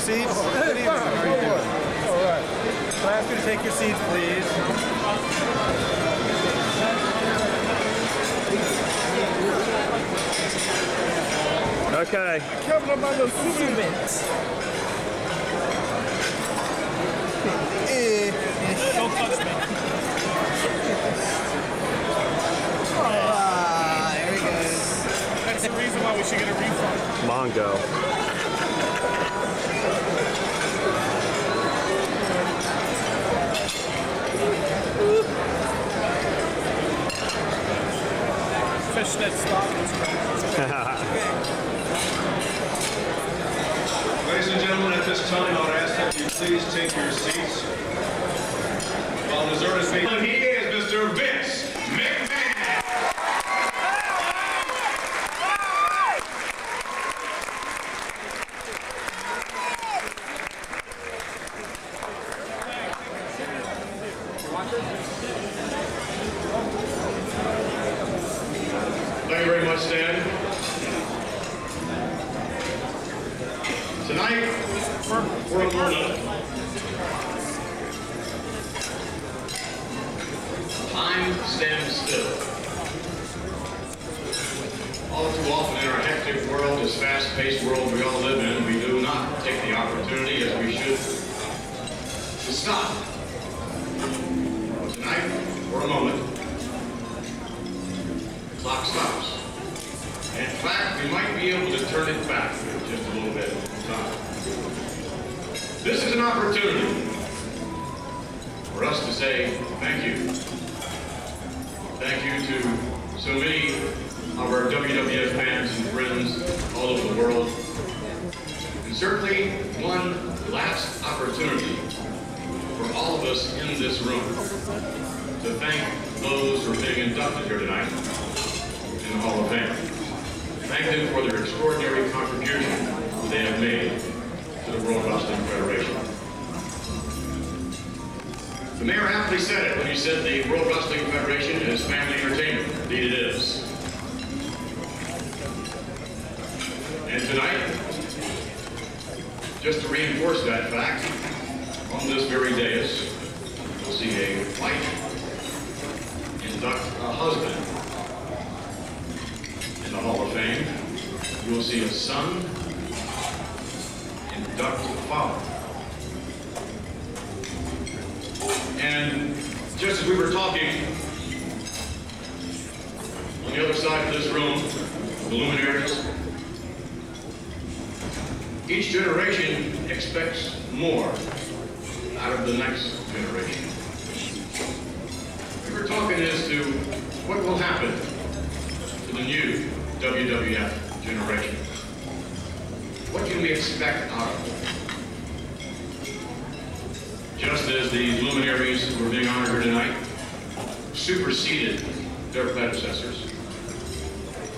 folks to take your seats? Oh, Good evening. How are you doing? All right. Can I ask you to take your seats, please? Okay. Kevin, I'm not no student. Don't touch me. Ah, there he goes. That's the reason why we should get a refund. Mongo. Fishnet stockings. Ladies and gentlemen, at this time, I would ask that you please take your seats. While dessert is being... He is Mr. Vince McMahon. Thank you very much, Stan. Tonight, for a moment, time stands still. All too often in our hectic world, this fast-paced world we all live in, we do not take the opportunity as we should to stop. Tonight, for a moment, the clock stops. In fact, we might be able to turn it back just a little bit in time. This is an opportunity for us to say thank you. Thank you to so many of our WWF fans and friends all over the world. And certainly one last opportunity for all of us in this room to thank those who are being inducted here tonight in the Hall of Fame. Thank them for their extraordinary contribution they have made to the World Wrestling Federation. The mayor aptly said it when he said the World Wrestling Federation is family entertainment. Indeed it is. And tonight, just to reinforce that fact, on this very dais, we'll see a wife induct a husband in the Hall of Fame. You will see a son induct a father. And just as we were talking, on the other side of this room, the luminaries, each generation expects more out of the next generation. We were talking as to what will happen to the new WWF generation. What can we expect out of them? Just as these luminaries who are being honored here tonight superseded their predecessors,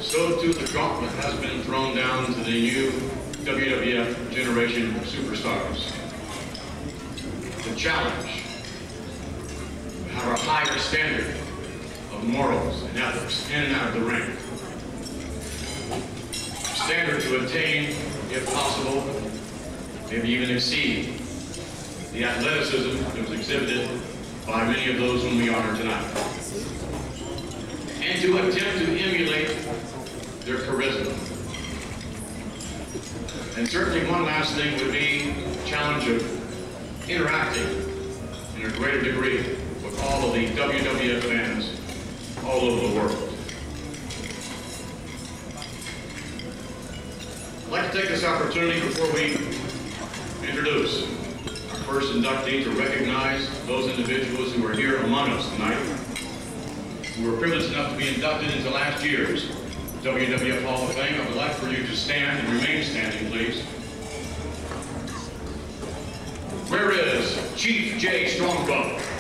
so too the gauntlet has been thrown down to the new WWF generation of superstars. The challenge to have a higher standard of morals and ethics in and out of the ring. Standard to attain, if possible, maybe even exceed the athleticism that was exhibited by many of those whom we honor tonight. And to attempt to emulate their charisma. And certainly one last thing would be the challenge of interacting in a greater degree with all of the WWF fans all over the world. I'd like to take this opportunity before we introduce first inductee to recognize those individuals who are here among us tonight, who were privileged enough to be inducted into last year's WWF Hall of Fame. I would like for you to stand and remain standing, please. Where is Chief Jay Strongbow?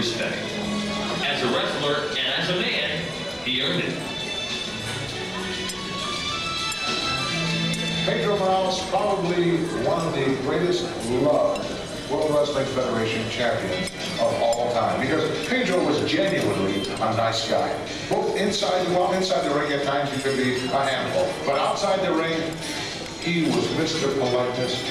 respect. As a wrestler and as a man, he earned it. Pedro Morales, probably one of the greatest loved World Wrestling Federation champions of all time because Pedro was genuinely a nice guy. Both inside, well, inside the ring at times he could be a handful, but outside the ring, he was Mr. Politeness,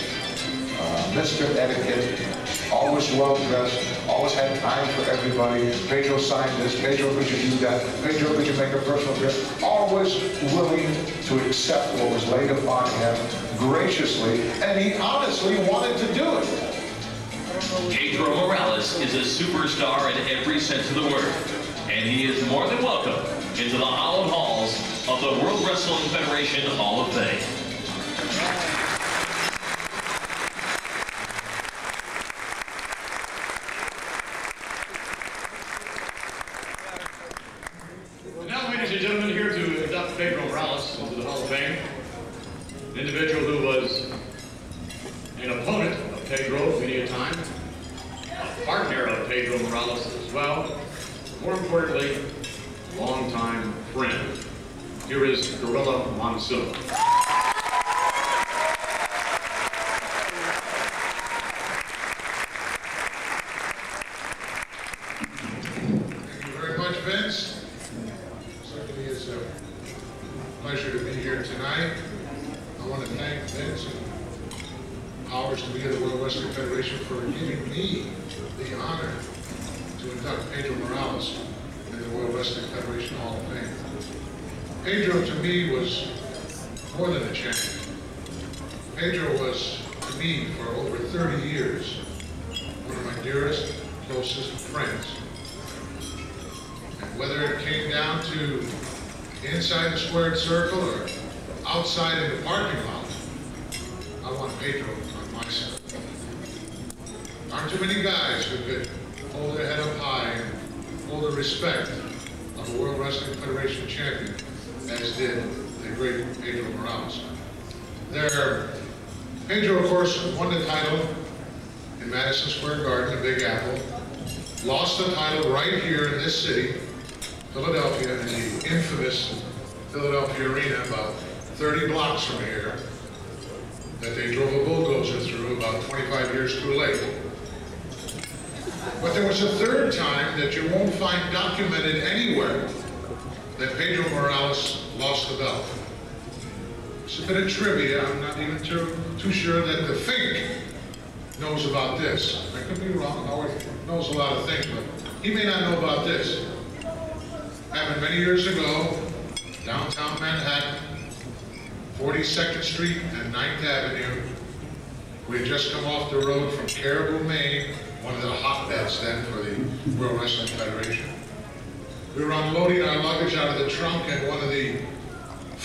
uh, Mr. Etiquette, always well-dressed, always had time for everybody. Pedro signed this, Pedro could you do that, Pedro could you make a personal gift, always willing to accept what was laid upon him graciously, and he honestly wanted to do it. Pedro Morales is a superstar in every sense of the word, and he is more than welcome into the hallowed halls of the World Wrestling Federation Hall of Fame.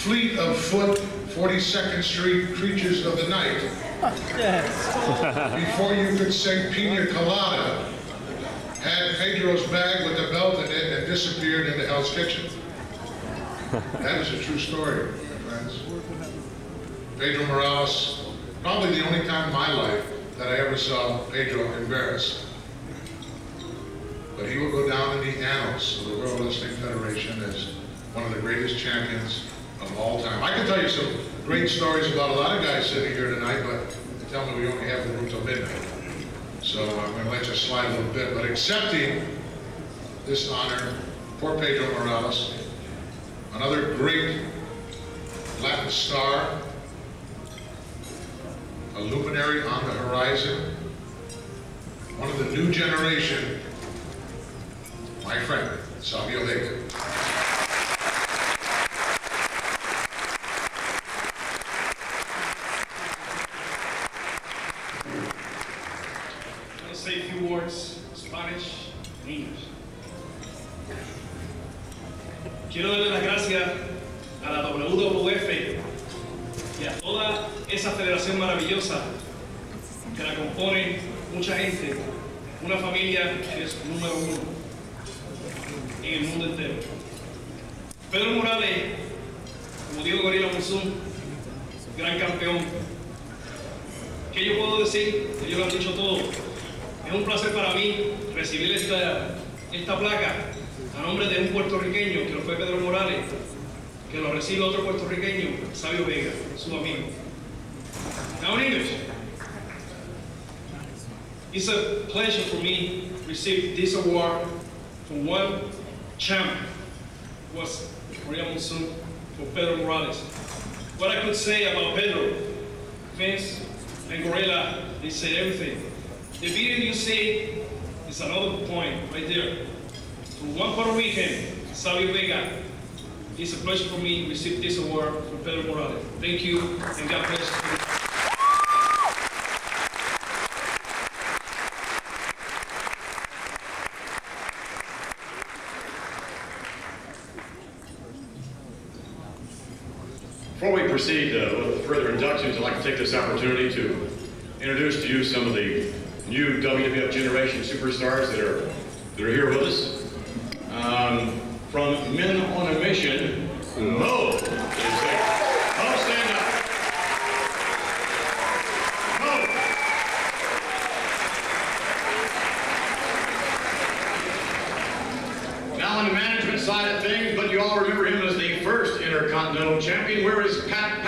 Fleet of foot 42nd Street creatures of the night. Yes. Before you could say pina colada, had Pedro's bag with the belt in it and disappeared into Hell's Kitchen. That is a true story, my friends. Pedro Morales, probably the only time in my life that I ever saw Pedro embarrassed. But he will go down in the annals of the World Wrestling Federation as one of the greatest champions of all time. I can tell you some great stories about a lot of guys sitting here tonight, but they tell me we only have the room till midnight. So I'm going to let you slide a little bit. But accepting this honor for Pedro Morales, another great Latin star, a luminary on the horizon, one of the new generation, my friend, Savio Vega. A la WWF y a toda esa federación maravillosa que la componen mucha gente, una familia que es número uno en el mundo entero. Pedro Morales, como Diego Gorila Monzón, gran campeón, ¿Qué yo puedo decir? Ellos lo han dicho todo. Es un placer para mí recibir esta, esta placa a nombre de un puertorriqueño, que lo fue Pedro Morales, que lo recibe otro puertorriqueño, Savio Vega, su amigo. Now English. It's a pleasure for me to receive this award from one champ, was Maria Monsoon, for Pedro Morales. What I could say about Pedro, Vince, and Gorilla, they said everything. The video you see is another point right there. One Puerto Rican, Savio Vega, it's a pleasure for me to receive this award from Pedro Morales. Thank you, and God bless you. Before we proceed uh, with further inductions, I'd like to take this opportunity to introduce to you some of the new WWF generation superstars that are that are here with us. Um, from Men on a Mission, Mo. Mo, stand up. Mo. Now on the management side of things, but you all remember him as the first Intercontinental Champion. Where is Pat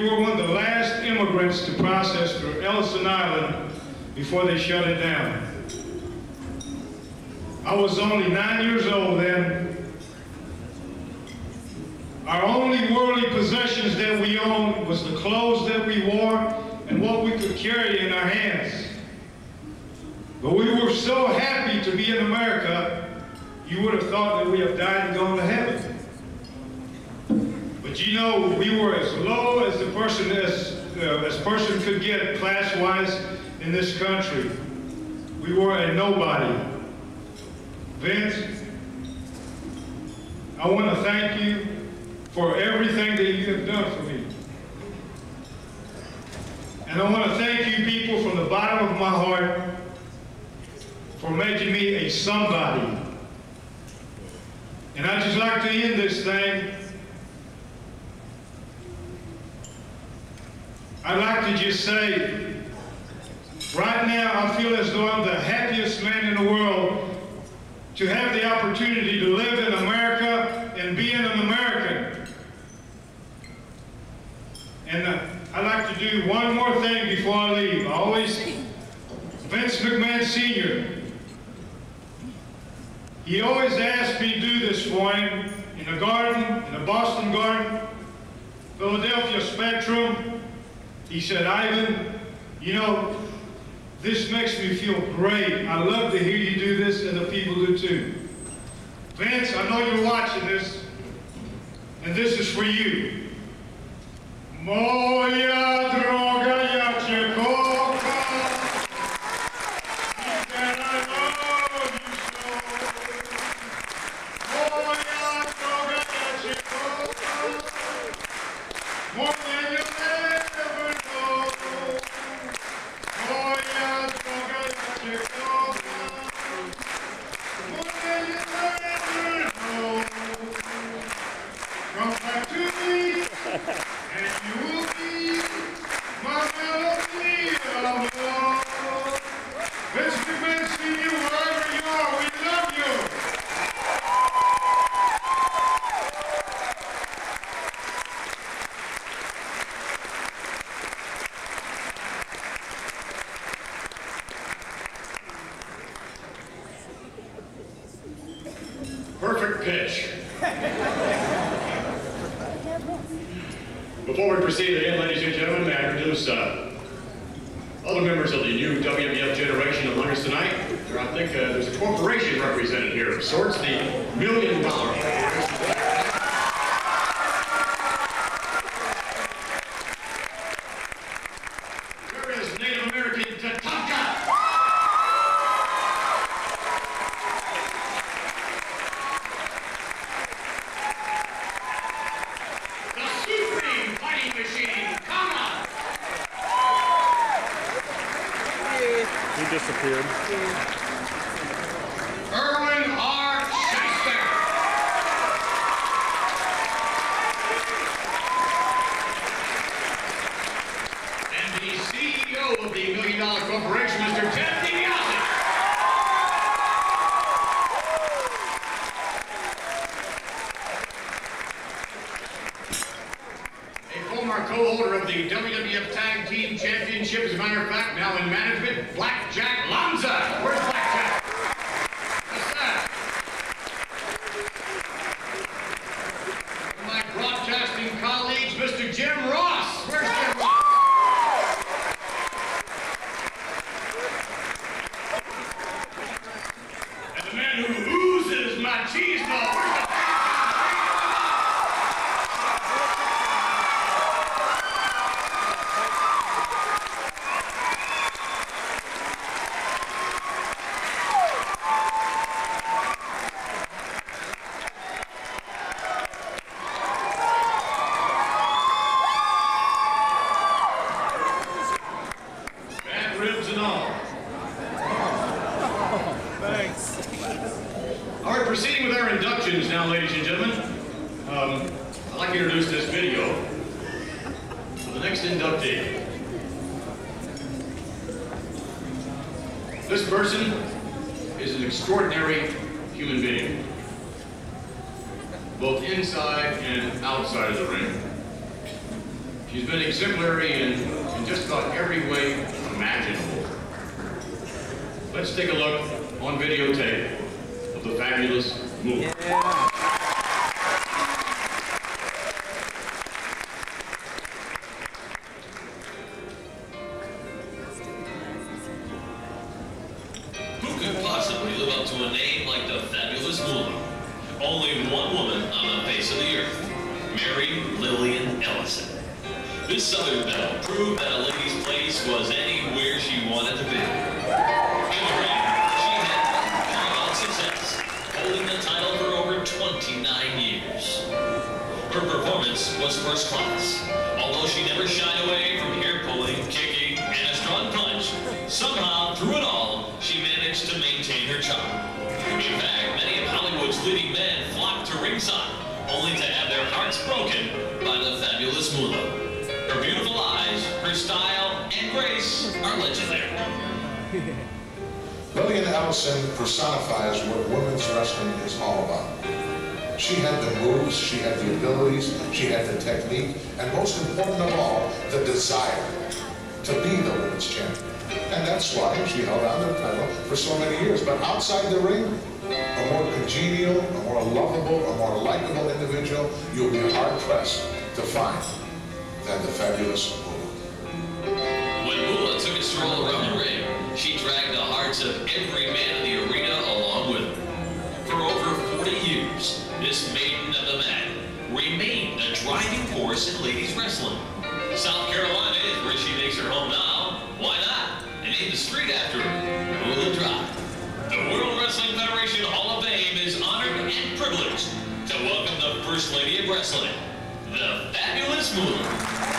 we were one of the last immigrants to process through Ellison Island before they shut it down. I was only nine years old then. Our only worldly possessions that we owned was the clothes that we wore and what we could carry in our hands. But we were so happy to be in America, you would have thought that we have died and gone to heaven. But you know, we were as low as the person as, uh, as person could get class-wise in this country. We were a nobody. Vince, I want to thank you for everything that you have done for me. And I want to thank you people from the bottom of my heart for making me a somebody. And I'd just like to end this thing. I'd like to just say, right now I feel as though I'm the happiest man in the world to have the opportunity to live in America and be an American. And uh, I'd like to do one more thing before I leave. I always, Vince McMahon Sr., he always asked me to do this for him in the garden, in the Boston Garden, Philadelphia Spectrum. He said, Ivan, you know, this makes me feel great. I love to hear you do this, and the people do too. Vince, I know you're watching this, and this is for you. Droga. He disappeared. to find than the fabulous Moolah. When Moolah took a stroll around the ring, she dragged the hearts of every man in the arena along with her. For over 40 years, this maiden of the mat remained the driving force in ladies wrestling. South Carolina is where she makes her home now. Why not? And name the street after her, Moolah Drive. The World Wrestling Federation Hall of Fame is honored and privileged to welcome the First Lady of Wrestling, the fabulous Moolah.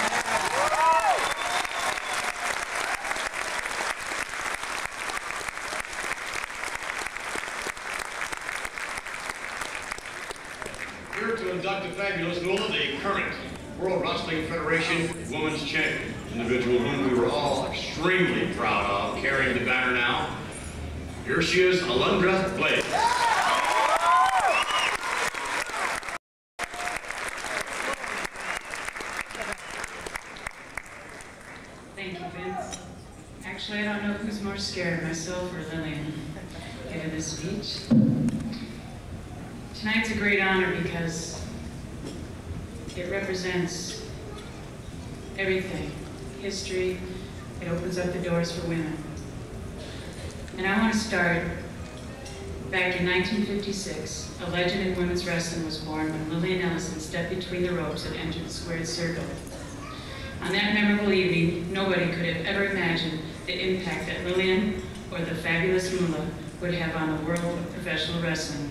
Circle. On that memorable evening, nobody could have ever imagined the impact that Lillian or the fabulous Moolah would have on the world of professional wrestling.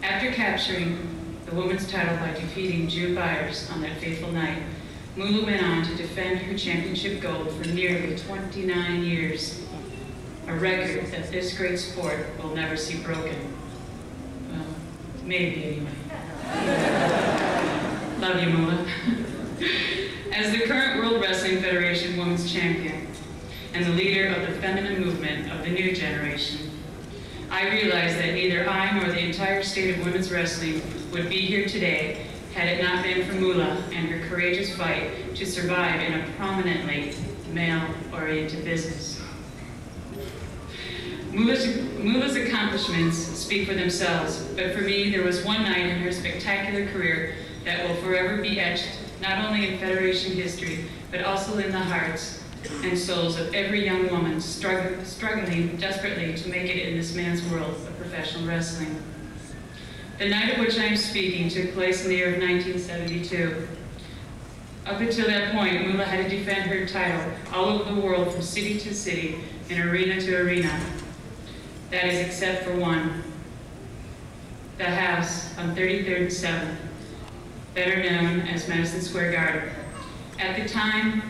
After capturing the women's title by defeating June Byers on that fateful night, Moolah went on to defend her championship gold for nearly 29 years, a record that this great sport will never see broken. Well, maybe anyway. Love you, Moolah. As the current World Wrestling Federation Women's Champion and the leader of the feminine movement of the new generation, I realize that neither I nor the entire state of women's wrestling would be here today had it not been for Moolah and her courageous fight to survive in a prominently male-oriented business. Mula's, Moolah's accomplishments speak for themselves, but for me, there was one night in her spectacular career that will forever be etched not only in Federation history, but also in the hearts and souls of every young woman struggling, struggling desperately to make it in this man's world of professional wrestling. The night of which I am speaking took place in the year of 1972. Up until that point, Moolah had to defend her title all over the world from city to city and arena to arena. That is except for one. The house on 33rd and 7th, better known as Madison Square Garden. At the time,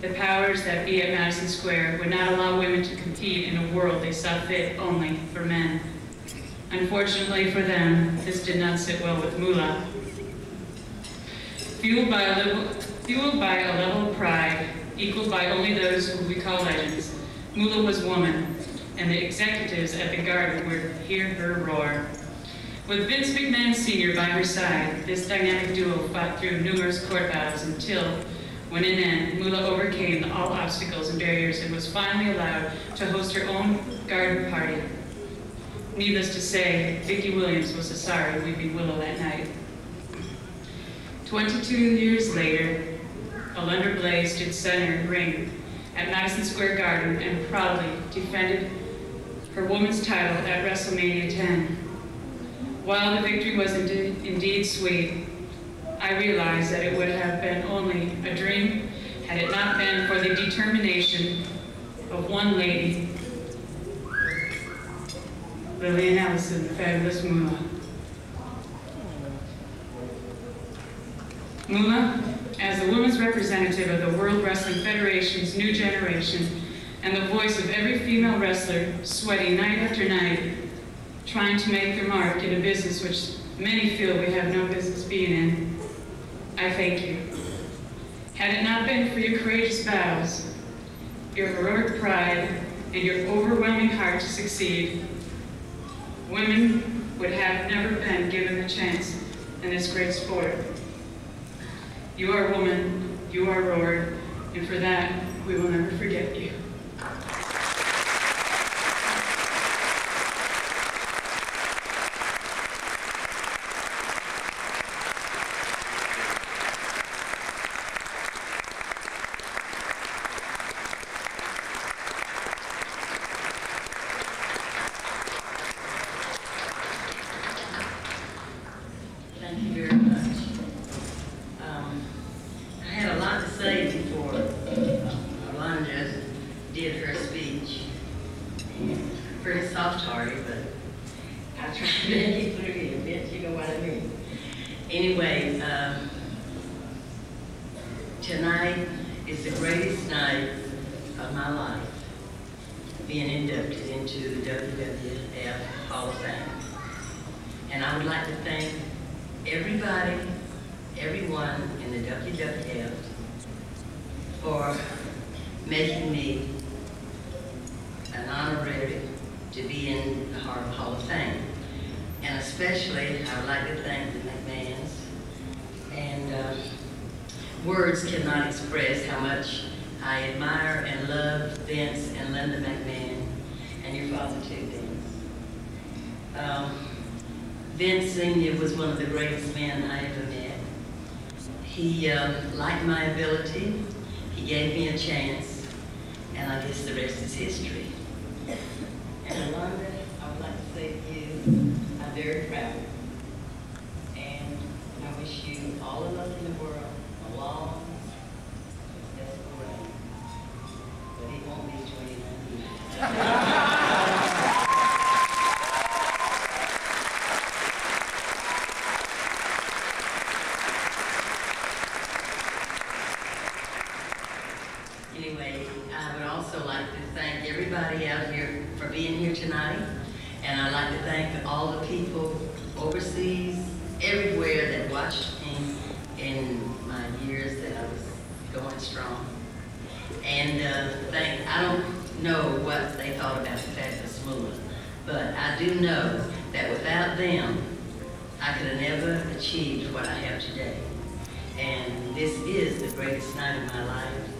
the powers that be at Madison Square would not allow women to compete in a world they saw fit only for men. Unfortunately for them, this did not sit well with Moolah. Fueled by a level, fueled by a level of pride, equaled by only those who we call legends, Moolah was woman, and the executives at the Garden would hear her roar. With Vince McMahon Sr. by her side, this dynamic duo fought through numerous court battles until, when in end, Moolah overcame all obstacles and barriers and was finally allowed to host her own garden party Needless to say, Vicki Williams was a sorry weeping willow that night. 22 years later, Alundra Blaze stood center ring at Madison Square Garden and proudly defended her women's title at WrestleMania 10. While the victory was indeed, indeed sweet, I realized that it would have been only a dream had it not been for the determination of one lady Lillian Ellison, the fabulous Moolah. Moolah, as the women's representative of the World Wrestling Federation's new generation and the voice of every female wrestler sweating night after night, trying to make their mark in a business which many feel we have no business being in, I thank you. Had it not been for your courageous vows, your heroic pride, and your overwhelming heart to succeed, women would have never been given the chance in this great sport. You are a woman, you are roared, and for that, we will never forget you. I would also like to thank everybody out here for being here tonight. And I'd like to thank all the people overseas, everywhere that watched me in my years that I was going strong. And uh, thank, I don't know what they thought about the Fabulous Moolah, but I do know that without them, I could have never achieved what I have today. And this is the greatest night of my life.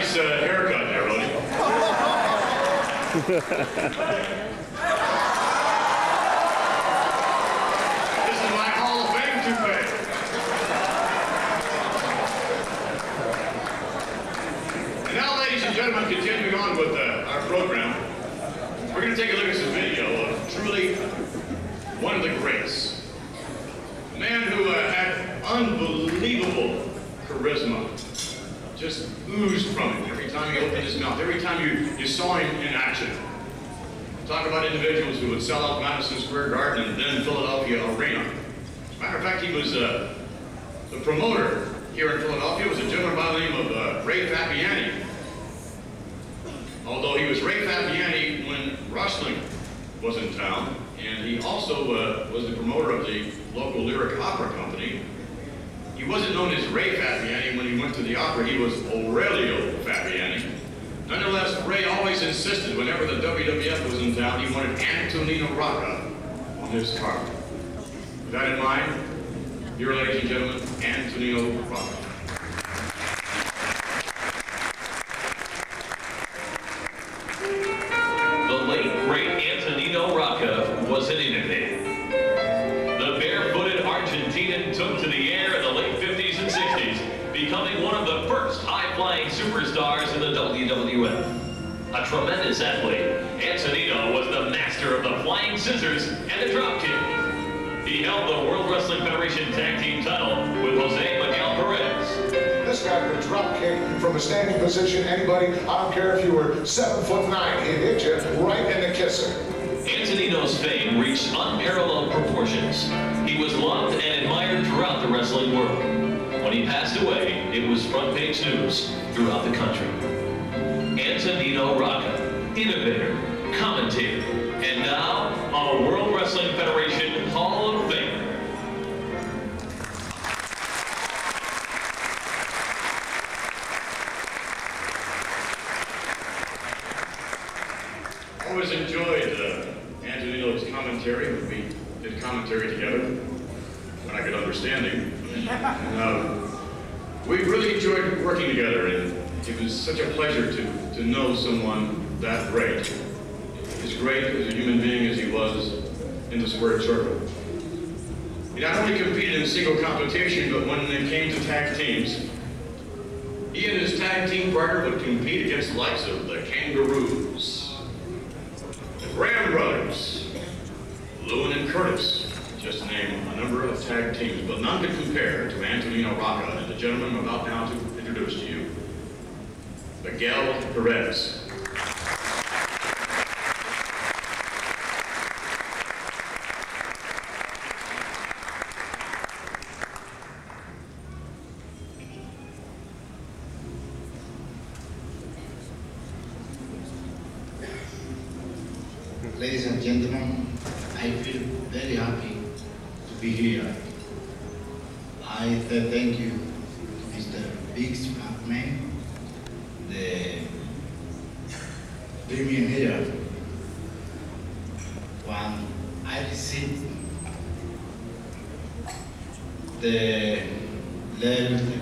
Nice uh, haircut there, Roddy. This is my Hall of Fame toupee. And now, ladies and gentlemen, continuing on with uh, our program, we're going to take a look at some video of truly one of the greats. A man who uh, had unbelievable charisma, just oozed from him every time he opened his mouth, every time you, you saw him in action. Talk about individuals who would sell out Madison Square Garden and then Philadelphia Arena. As a matter of fact, he was uh, the promoter here in Philadelphia was a gentleman by the name of uh, Ray Fabiani. Although he was Ray Fabiani when wrestling was in town, and he also uh, was the promoter of the local lyric opera company. He wasn't known as Ray Fabiani when he went to the opera. He was Aurelio Fabiani. Nonetheless, Ray always insisted whenever the WWF was in town, he wanted Antonino Rocca on his card. With that in mind, here, ladies and gentlemen, Antonino Rocca. foot nine. he hit you right in the kisser. Antonino's fame reached unparalleled proportions. He was loved and admired throughout the wrestling world. When he passed away, it was front page news throughout the country. Antonino Rocca, innovator, commentator, and now a World Wrestling Federation Ladies and gentlemen, I feel very happy to be here. I thank you to Mr. Biggs Frankman, the Premier here. When I received the letter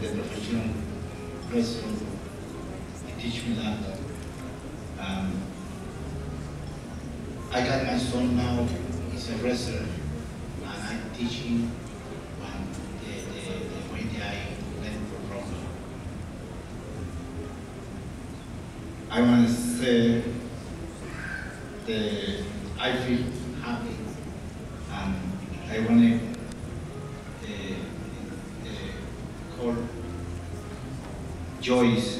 President and Dr. June, President teach me that. Um, I got my son now, he's a wrestler, and I teach him um, the, the, the way that I learn from problem. I want to say the, I feel joys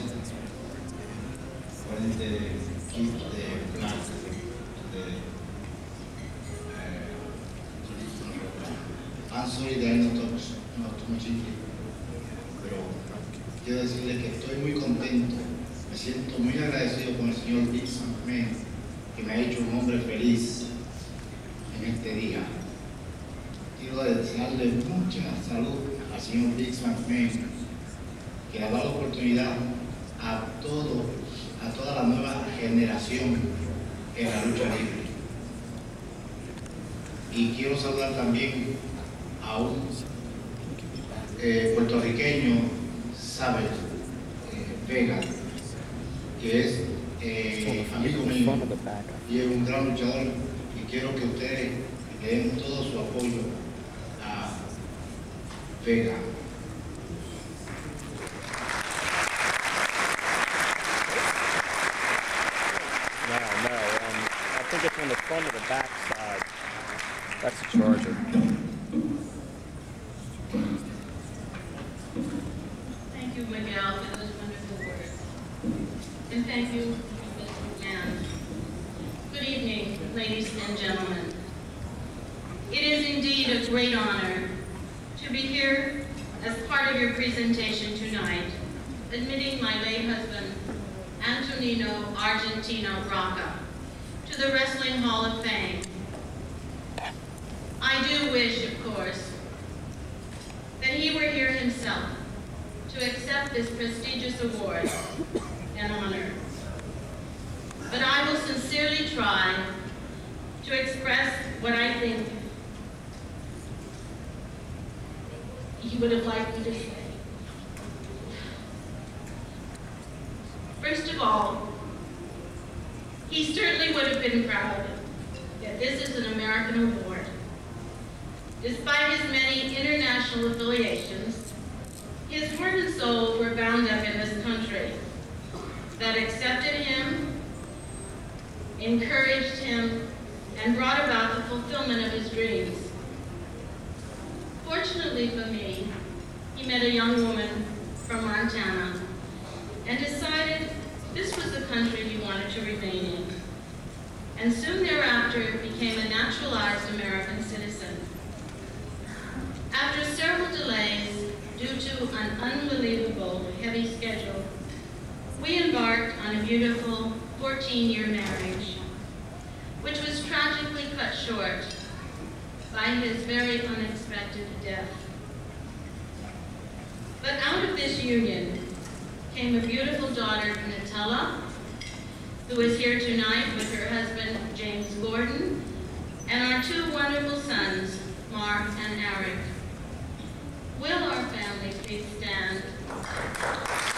a beautiful 14-year marriage, which was tragically cut short by his very unexpected death. But out of this union came a beautiful daughter, Natella, who is here tonight with her husband, James Gordon, and our two wonderful sons, Mark and Eric. Will our family please stand?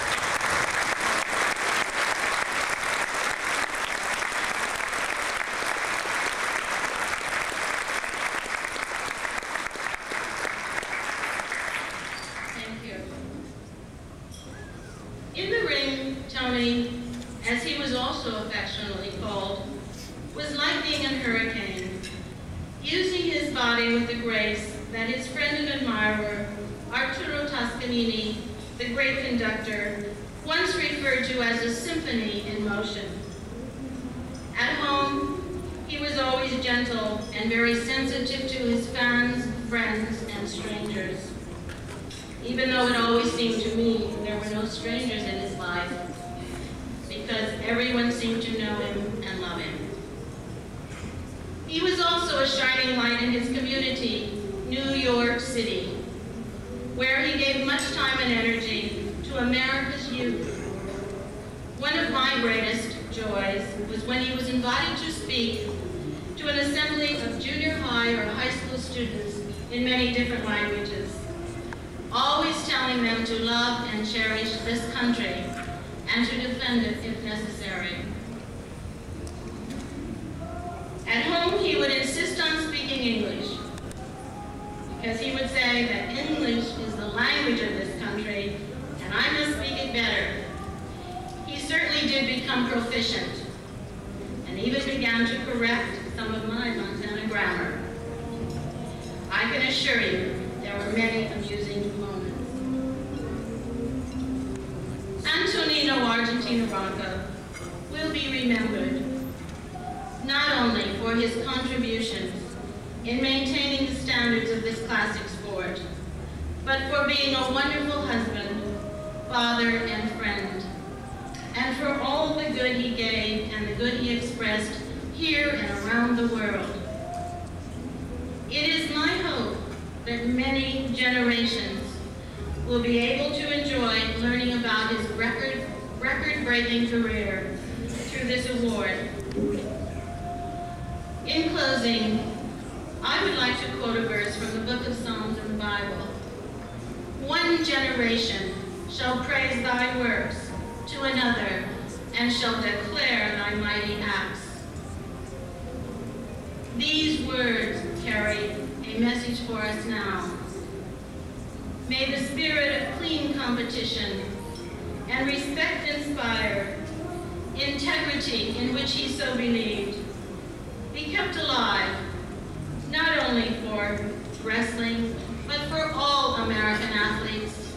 for wrestling, but for all American athletes,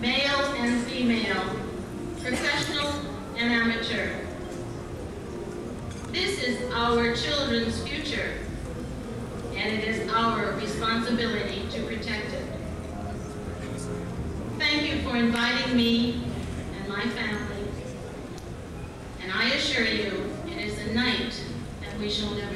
male and female, professional and amateur. This is our children's future, and it is our responsibility to protect it. Thank you for inviting me and my family, and I assure you, it is a night that we shall never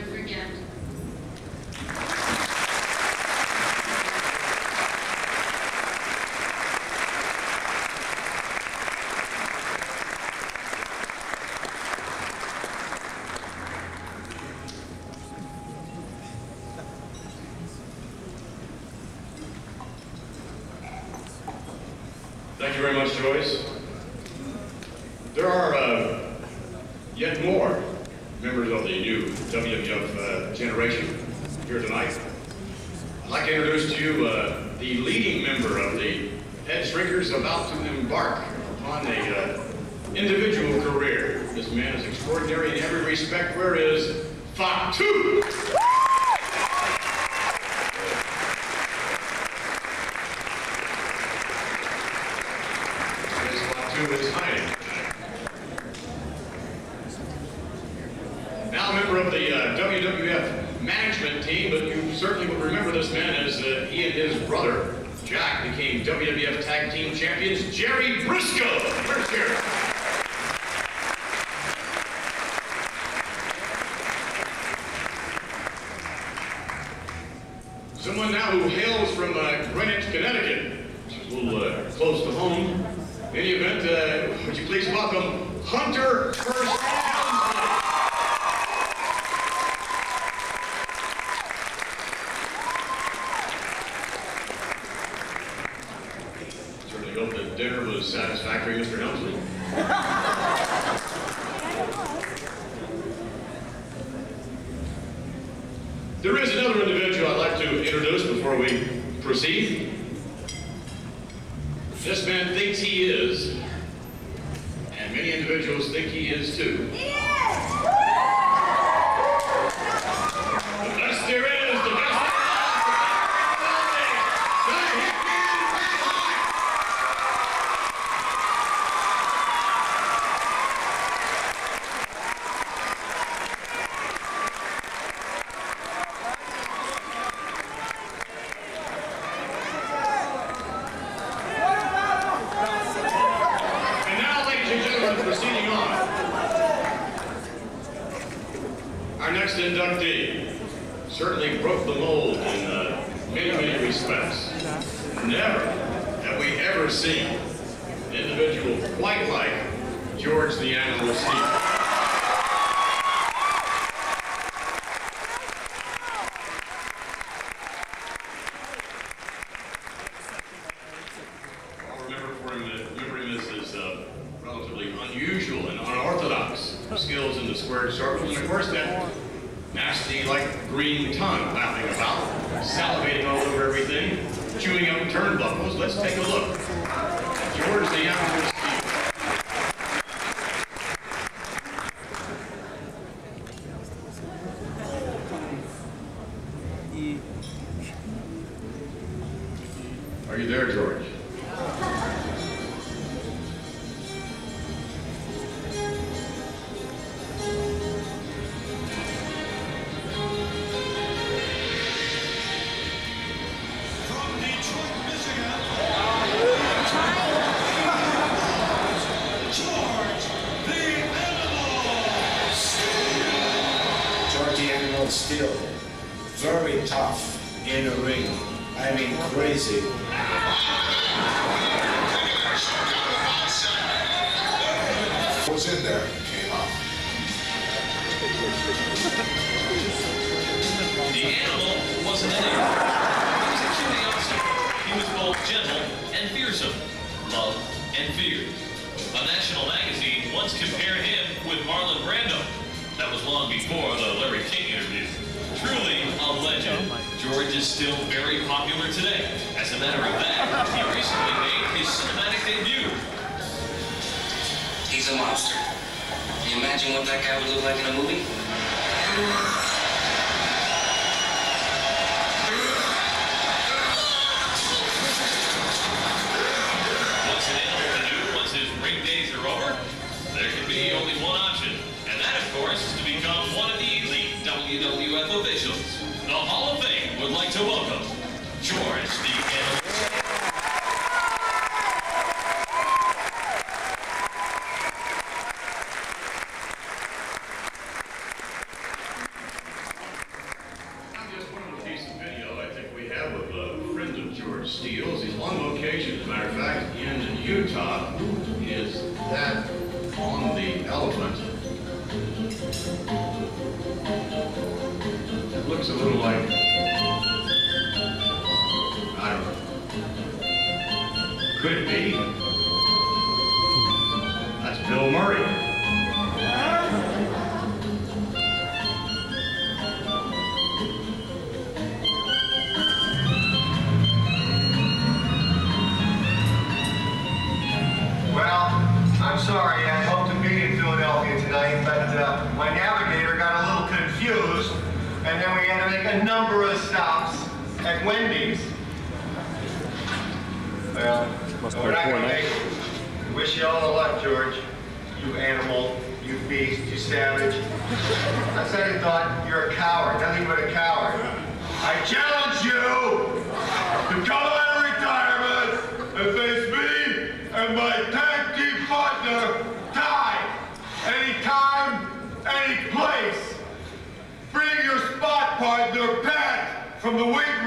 Where's that nasty, like, green tongue laughing about, salivating all over everything, chewing up turnbuckles? Let's take a look. George the Animal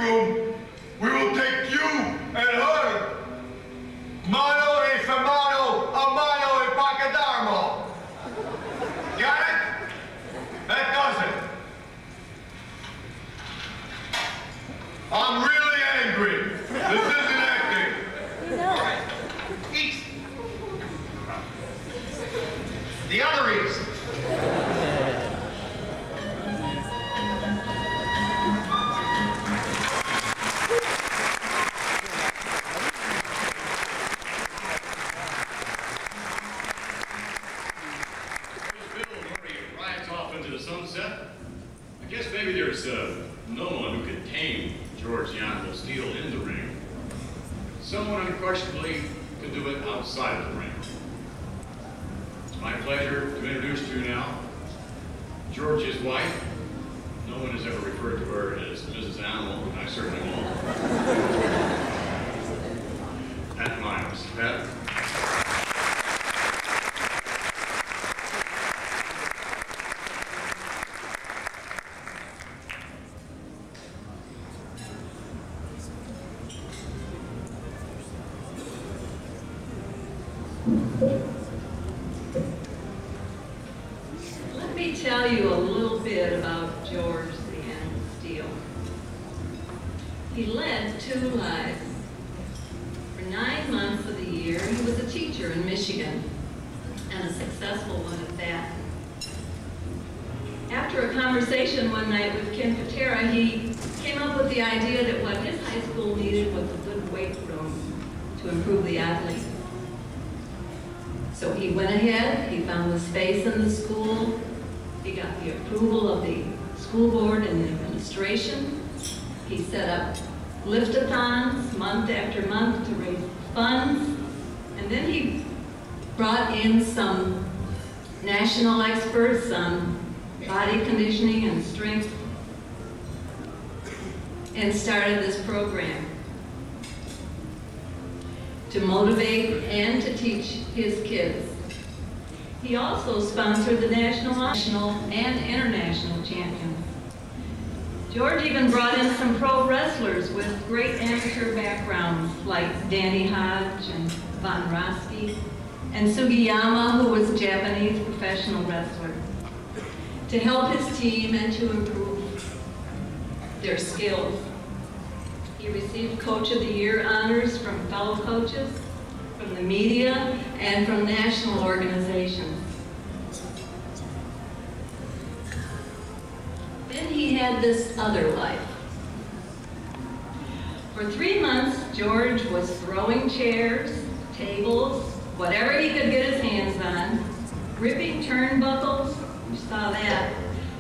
you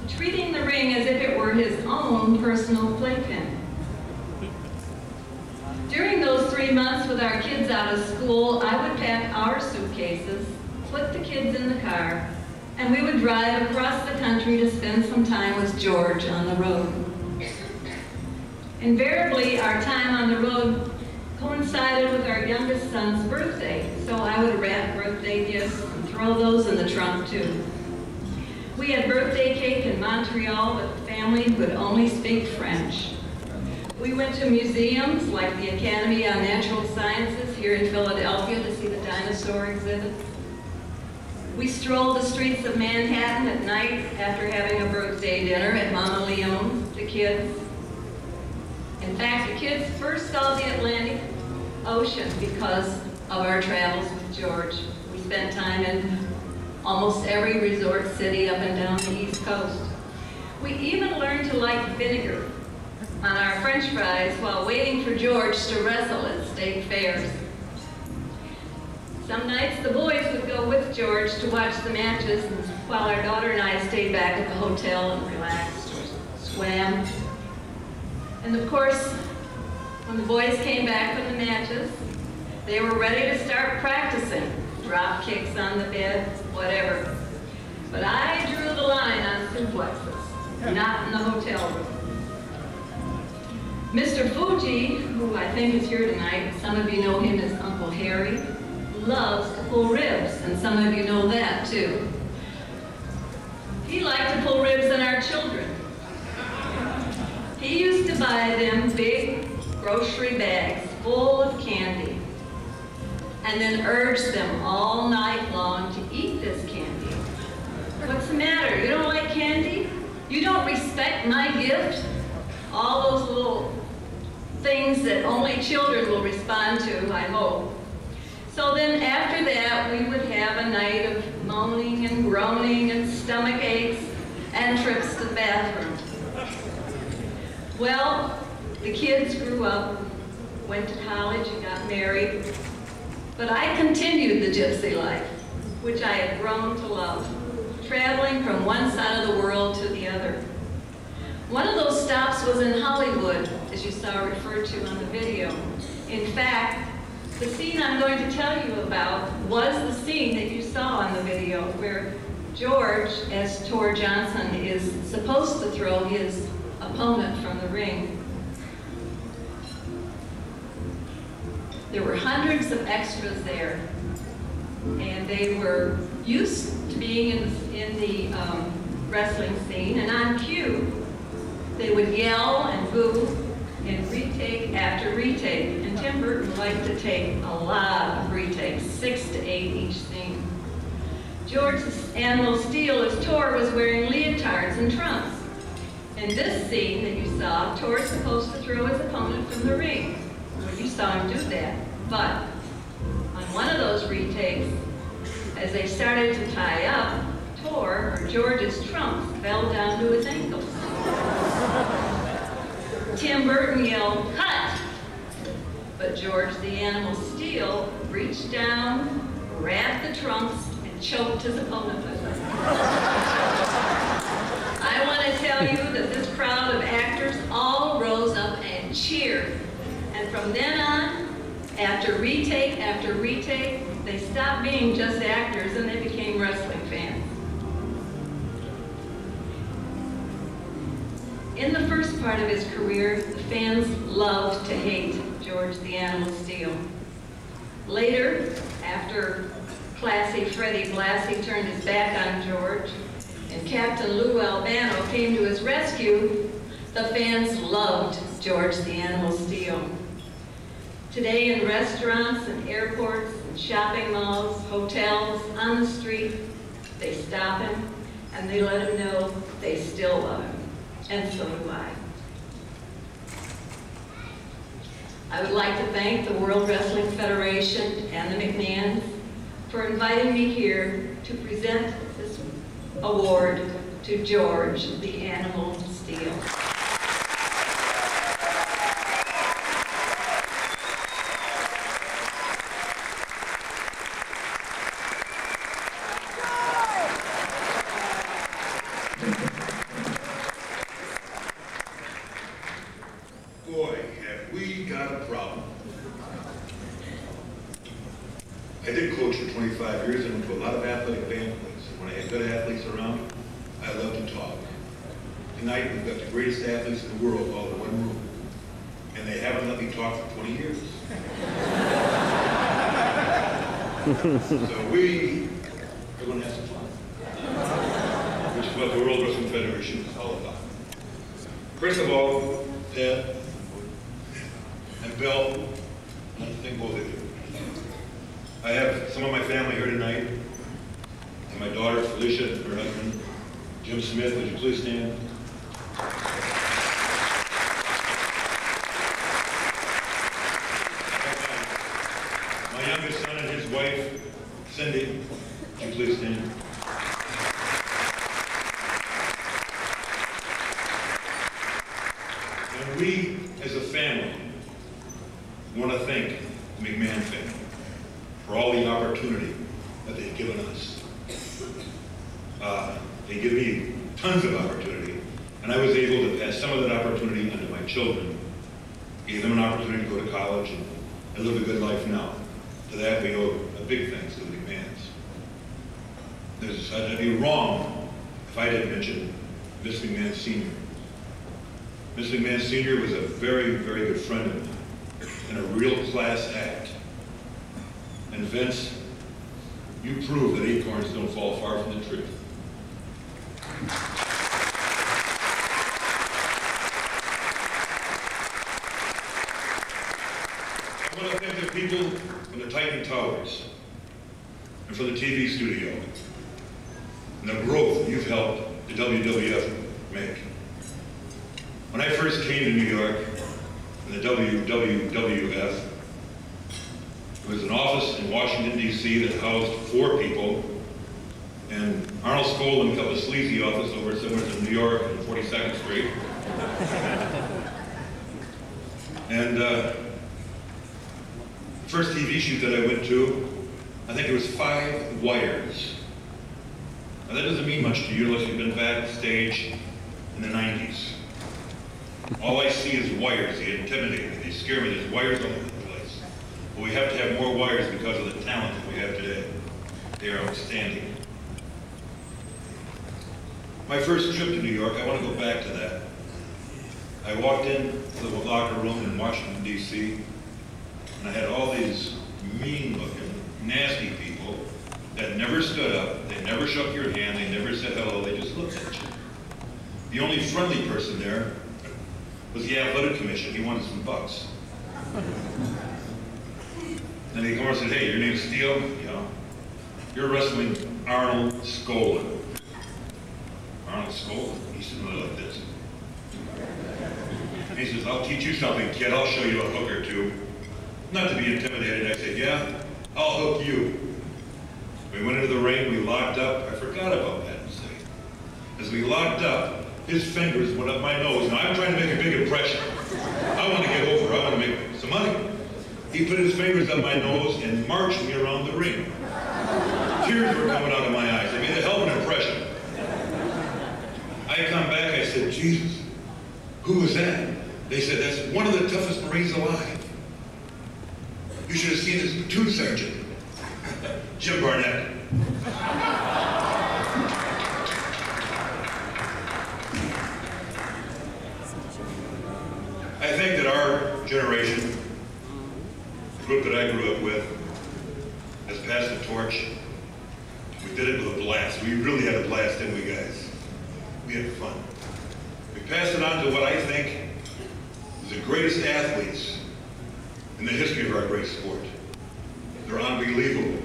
treating the ring as if it were his own personal playpen. During those three months with our kids out of school, I would pack our suitcases, put the kids in the car, and we would drive across the country to spend some time with George on the road. Invariably, our time on the road coincided with our youngest son's birthday, so I would wrap birthday gifts and throw those in the trunk too. We had birthday cake in Montreal with a family who could only speak French. We went to museums like the Academy on Natural Sciences here in Philadelphia to see the dinosaur exhibit. We strolled the streets of Manhattan at night after having a birthday dinner at Mama Leone's, the kids. In fact, the kids first saw the Atlantic Ocean because of our travels with George. We spent time in almost every resort city up and down the East Coast. We even learned to like vinegar on our french fries while waiting for George to wrestle at state fairs. Some nights the boys would go with George to watch the matches while our daughter and I stayed back at the hotel and relaxed or swam. And of course, when the boys came back from the matches, they were ready to start practicing. Drop kicks on the bed, whatever. But I drew the line on suplexes, not in the hotel room. Mr. Fuji, who I think is here tonight, some of you know him as Uncle Harry, loves to pull ribs, and some of you know that too. He liked to pull ribs on our children. He used to buy them big grocery bags full of candy and then urge them all night long to eat this candy. What's the matter? You don't like candy? You don't respect my gift? All those little things that only children will respond to, I hope. So then after that, we would have a night of moaning and groaning and stomach aches and trips to the bathroom. Well, the kids grew up, went to college and got married, but I continued the gypsy life, which I had grown to love, traveling from one side of the world to the other. One of those stops was in Hollywood, as you saw referred to on the video. In fact, the scene I'm going to tell you about was the scene that you saw on the video where George, as Tor Johnson, is supposed to throw his opponent from the ring. There were hundreds of extras there, and they were used to being in, in the um, wrestling scene, and on cue, they would yell and boo in retake after retake. And Tim Burton liked to take a lot of retakes. six to eight each scene. George's animal as Tor was wearing leotards and trunks. In this scene that you saw, Tor is supposed to throw his opponent from the ring. You saw him do that. But on one of those retakes, as they started to tie up, Tor, or George's trunks, fell down to his ankles. Tim Burton yelled, cut! But George the Animal Steele reached down, grabbed the trunks, and choked his opponent with them. I want to tell you that this crowd of actors all rose up and cheered. And from then on, after retake after retake, they stopped being just actors and they became wrestling fans. In the first part of his career, the fans loved to hate George the Animal Steele. Later, after classy Freddie Blassie turned his back on George and Captain Lou Albano came to his rescue, the fans loved George the Animal Steele. Today in restaurants and airports and shopping malls, hotels, on the street, they stop him and they let him know they still love him. And so do I. I would like to thank the World Wrestling Federation and the McMahons for inviting me here to present this award to George the Animal Steele. And Vince, you prove that acorns don't fall far from the tree. I want to thank the people from the Titan Towers and for the TV studio and the growth you've helped the WWF make. When I first came to New York, in the WWF, there was an office in That housed four people, and Arnold Skaaland kept a sleazy office over somewhere in New York on 42nd Street. and uh, first TV shoot that I went to, I think it was five wires. Now that doesn't mean much to you unless you've been backstage in the 90s. All I see is wires. They intimidate me. They scare me. There's wires over the place. But we have to have more wires because of the talent that we have today. They are outstanding. My first trip to New York, I want to go back to that. I walked in the locker room in Washington, D.C., and I had all these mean-looking, nasty people that never stood up, they never shook your hand, they never said hello, they just looked at you. The only friendly person there was the athletic commission. He wanted some bucks. And he comes and said, hey, your name's Steele? Yeah. You're wrestling Arnold Skaaland. Arnold Skaaland? He said, "Look like this. And he says, I'll teach you something, kid. I'll show you a hook or two. Not to be intimidated. I said, yeah, I'll hook you. We went into the ring, we locked up. I forgot about that mistake. As we locked up, his fingers went up my nose. Now I'm trying to make a big impression. I want to get over. I want to make some money. He put his fingers up my nose and marched me around the ring. Tears were coming out of my eyes. I made a hell of an impression. I come back, I said, Jesus, who was that? They said, that's one of the toughest Marines alive. You should have seen his platoon sergeant, Jim Barnett. I think that our generation, the group that I grew up with, has passed the torch. We did it with a blast. We really had a blast, didn't we, guys? We had fun. We passed it on to what I think the greatest athletes in the history of our great sport. They're unbelievable.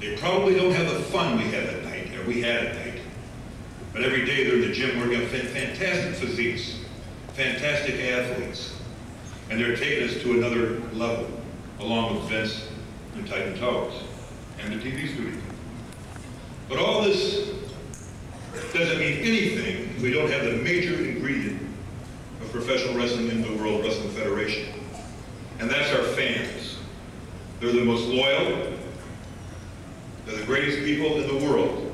They probably don't have the fun we had at night, or we had at night. But every day they're in the gym working on fantastic physiques, fantastic athletes. And they're taking us to another level, along with Vince and Titan Towers and the TV studio. But all this doesn't mean anything if we don't have the major ingredient professional wrestling in the World Wrestling Federation. And that's our fans. They're the most loyal. They're the greatest people in the world.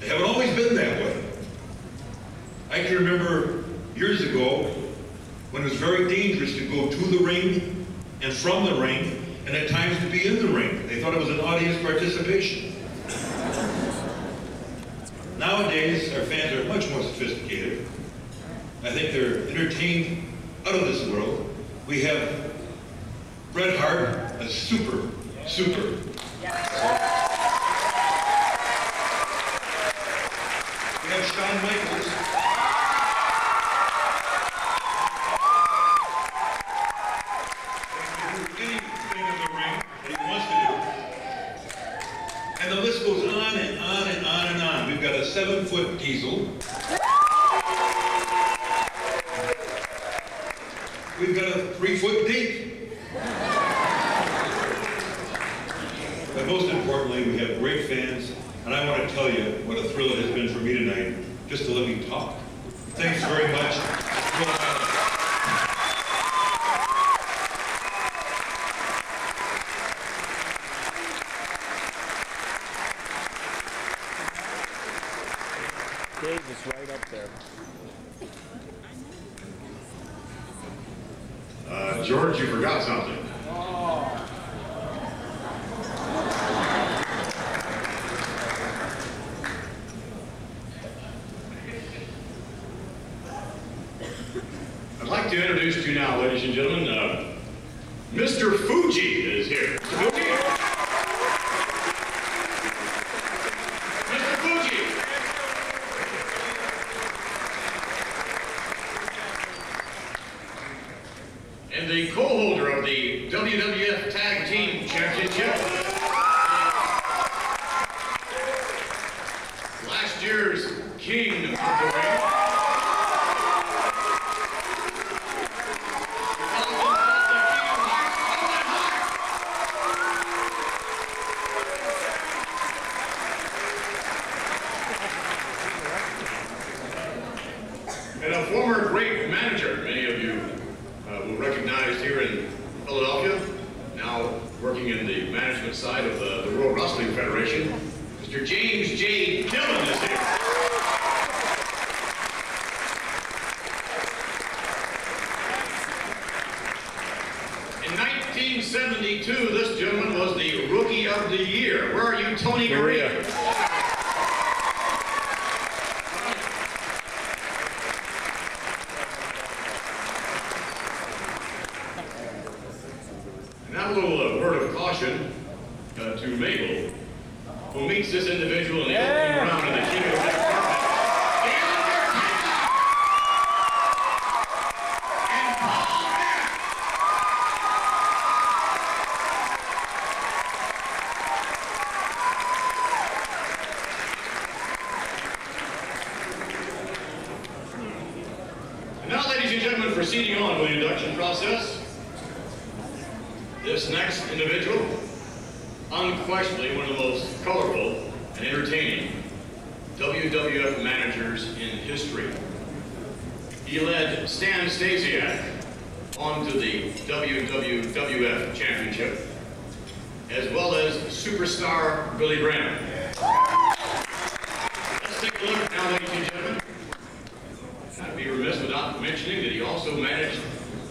They haven't always been that way. I can remember years ago when it was very dangerous to go to the ring and from the ring, and at times to be in the ring. They thought it was an audience participation. Nowadays, our fans are much more sophisticated. I think they're entertained out of this world. We have Bret Hart, a super, super. We have Shawn Michaels. Proceeding on with the induction process, this next individual, unquestionably one of the most colorful and entertaining WWF managers in history. He led Stan Stasiak onto the WWF Championship, as well as superstar Billy Graham. Let's take a look now, ladies and gentlemen. I'd be remiss without mentioning that he also managed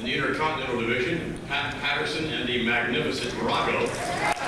the Intercontinental Division, Pat Patterson and the magnificent Muraco.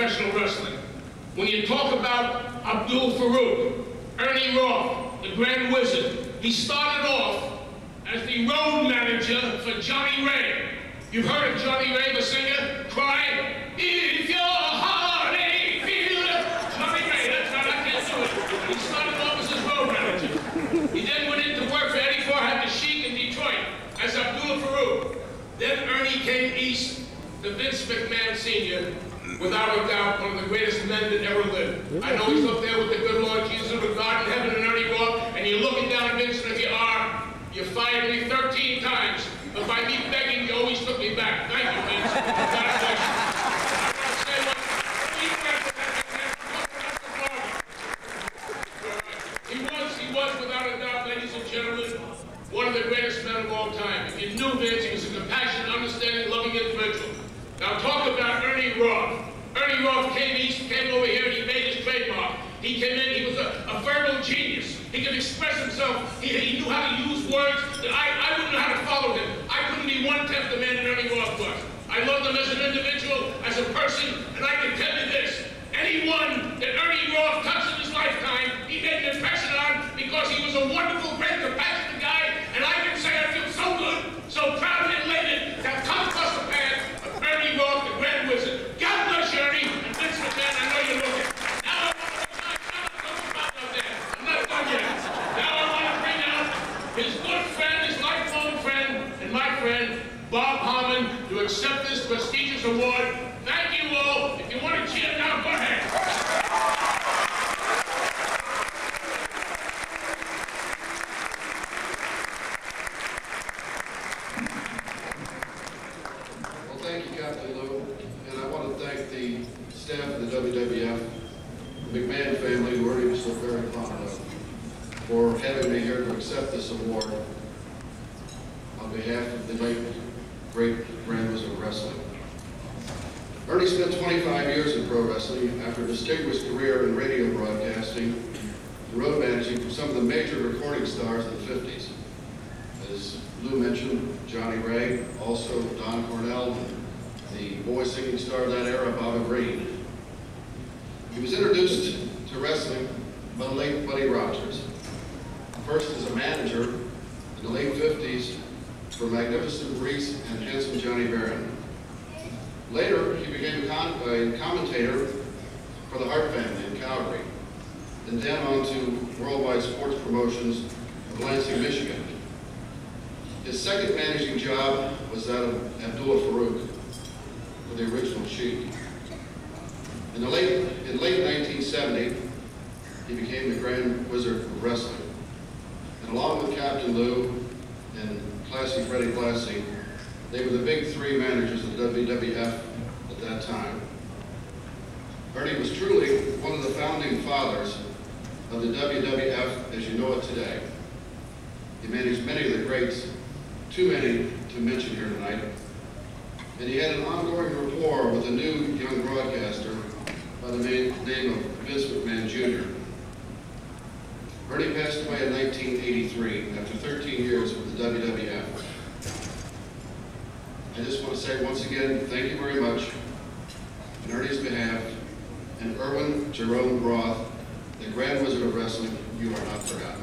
Professional wrestling. When you talk about Abdul Farouk, Ernie Roth, the Grand Wizard, he started off as the road manager for Johnnie Ray. You've heard of Johnnie Ray, the singer, cry, if your heart ain't feel it. Johnnie Ray, that's right, I can't do it. He started off as his road manager. He then went into work for Eddie Farhat, the Sheik in Detroit, as Abdul Farouk. Then Ernie came east to Vince McMahon Sr., without a doubt, one of the greatest men that ever lived. I know he's up there with the good Lord Jesus with God in heaven and Ernie Roth, and you're looking down at Vincent and if you are, you fired me 13 times. But by me begging, you always took me back. Thank you, Vincent. God bless you. I want to say what he was, he was, without a doubt, ladies and gentlemen, one of the greatest men of all time. If you knew Vince, he was a compassionate, understanding, loving individual. Now talk about. Roth came east, came over here, and he made his trademark. He came in, he was a, a verbal genius. He could express himself. He, he knew how to use words that I, I wouldn't know how to follow him. I couldn't be one-tenth the man that Ernie Roth was. I loved him as an individual, as a person, and I can tell you this. Anyone that Ernie Roth touched in his lifetime, he made an impression on because he was a wonderful, great, compassionate guy, and I can say I feel so good, so proud and elated to have come across the path of Ernie Roth, the Grand Wizard. God bless you, Ernie, and Vince McMahon, I know you're looking. Now, I'm not done yet. Now I want to bring out his good friend, his lifelong friend, and my friend, Bob Harmon, to accept this prestigious award. Thank you all. If you want to cheer now, go ahead. Well, thank you, Captain Lou, and I want to thank the staff of the WWF, the McMahon family, who Ernie was so very fond of, for having me here to accept this award on behalf of the late, great Grand Wizard of Wrestling. Ernie spent 25 years in pro wrestling after a distinguished career in radio broadcasting and road managing for some of the major recording stars of the 50s. As Lou mentioned, Johnnie Ray, also Don Cornell, the boy singing star of that era, Bobby Green. He was introduced to wrestling by late Buddy Rogers. First as a manager in the late 50s for Magnificent Reese and Handsome Johnny Barend. Later, he became a, commentator for the Hart family in Calgary, and then on to Worldwide Sports Promotions of Lansing, Michigan. His second managing job was that of Abdullah Farouk for the original Sheik. In the late, in late 1970, he became the Grand Wizard of Wrestling. Along with Captain Lou and Classy Freddie Blassie, they were the big three managers of the WWF at that time. Ernie was truly one of the founding fathers of the WWF as you know it today. He managed many of the greats, too many to mention here tonight. And he had an ongoing rapport with a new young broadcaster by the name of Vince McMahon Jr. Ernie passed away in 1983 after 13 years with the WWF. I just want to say once again, thank you very much on Ernie's behalf, and Erwin Jerome Roth, the Grand Wizard of Wrestling, you are not forgotten.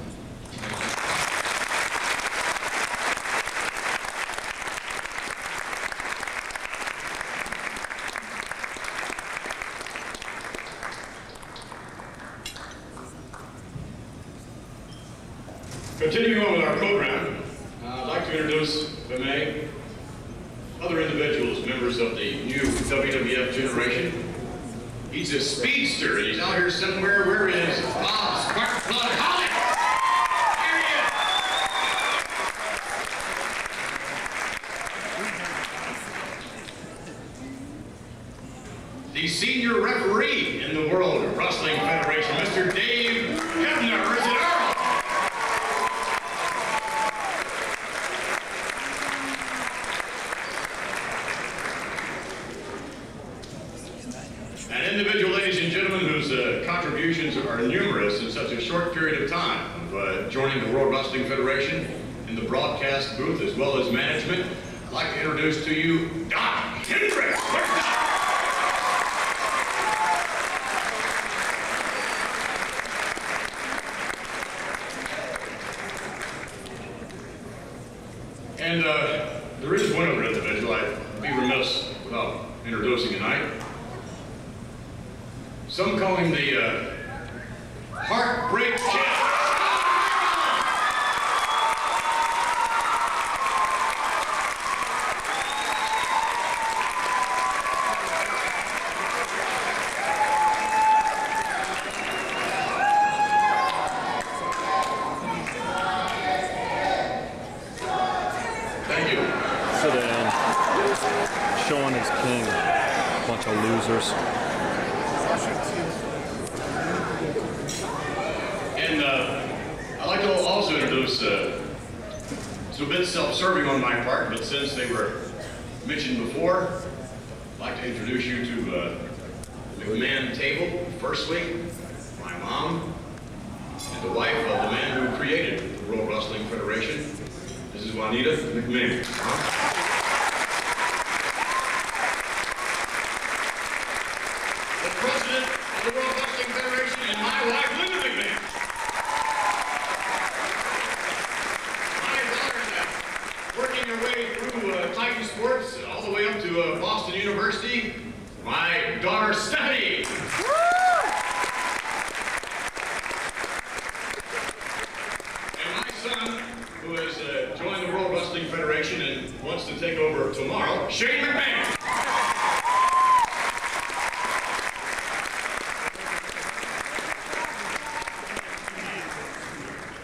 Wants to take over tomorrow, Shane McMahon.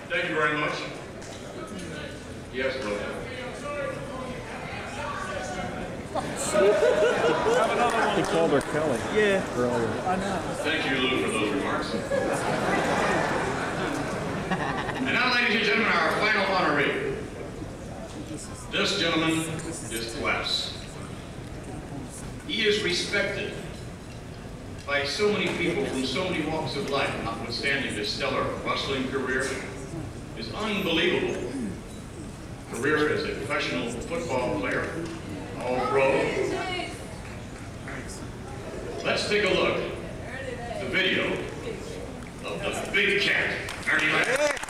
Thank you very much. Yes, brother. He called her Kelly. Yeah. Earlier. I know. Thank you, Lou, for those remarks. and now, ladies and gentlemen, our final honoree. This gentleman is class. He is respected by so many people from so many walks of life, notwithstanding his stellar wrestling career, is unbelievable career as a professional football player, all pro. Let's take a look the video of the big cat, Ernie.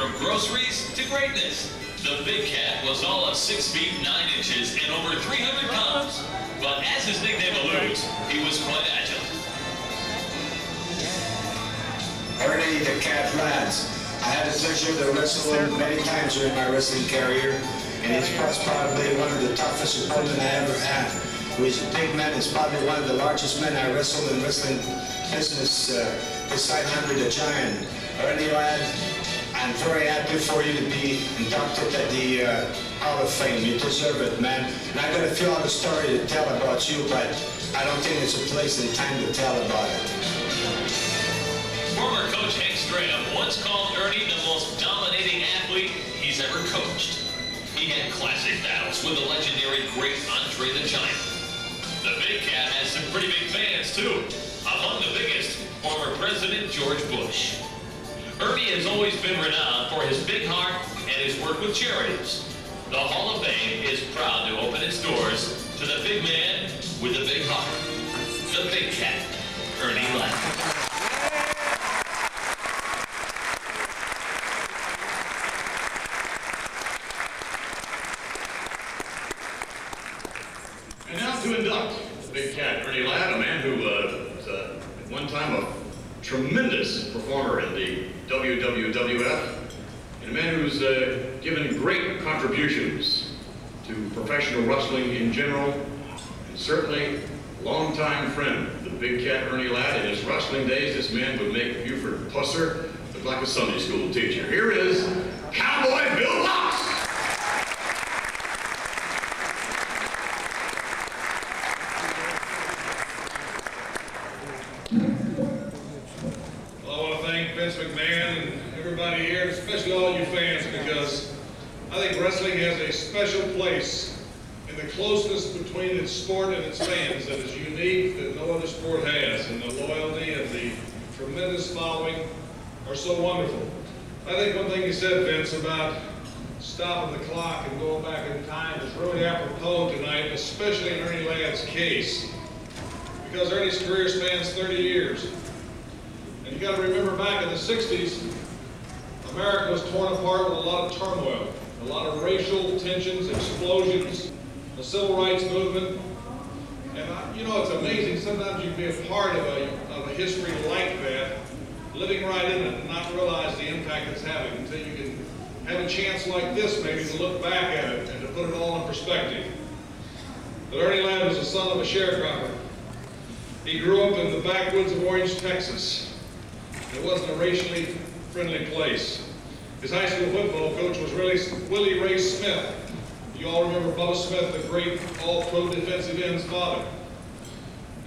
From groceries to greatness, the Big Cat was all of 6 feet 9 inches and over 300 pounds. But as his nickname alludes, he was quite agile. Ernie the Cat Lads. I had the pleasure to wrestle him many times during my wrestling career, and he's probably one of the toughest opponents I ever had. He's a big man, he's probably one of the largest men I wrestled in wrestling business uh, beside Andre the Giant. Ernie Ladd, I'm very happy for you to be inducted at the uh, Hall of Fame. You deserve it, man. And I've got a few other stories to tell about you, but I don't think it's a place and time to tell about it. Former coach Hank Stram once called Ernie the most dominating athlete he's ever coached. He had classic battles with the legendary great Andre the Giant. The Big Cat has some pretty big fans, too. Among the biggest, former President George Bush. Ernie has always been renowned for his big heart and his work with charities. The Hall of Fame is proud to open its doors to the big man with the big heart. The Big Cat, Ernie Ladd. And now to induct the big cat, Ernie Ladd, a man who uh, was uh, at one time a tremendous performer in the WWF, and a man who's uh, given great contributions to professional wrestling in general, and certainly longtime friend the big cat, Ernie Ladd. In his wrestling days, this man would make Buford Pusser look like a Sunday school teacher. Here is Cowboy Bill Watts. Well, I want to thank Vince McMahon and everybody here, especially all you fans, because I think wrestling has a special place in the closeness between its sport and its fans that is unique that no other sport has, and the loyalty and the tremendous following are so wonderful. I think one thing you said, Vince, about stopping the clock and going back in time is really apropos tonight, especially in Ernie Ladd's case, because Ernie's career spans 30 years. And you got to remember back in the 60s, America was torn apart with a lot of turmoil, a lot of racial tensions, explosions, the civil rights movement. And I, you know, it's amazing. Sometimes you can be a part of a, of a history like that, living right in it and not realize the impact it's having until you can have a chance like this maybe to look back at it and to put it all in perspective. But Ernie Ladd was the son of a sharecropper. He grew up in the backwoods of Orange, Texas. It wasn't a racially friendly place. His high school football coach was really Willie Ray Smith. You all remember Bubba Smith, the great all-pro defensive end's father.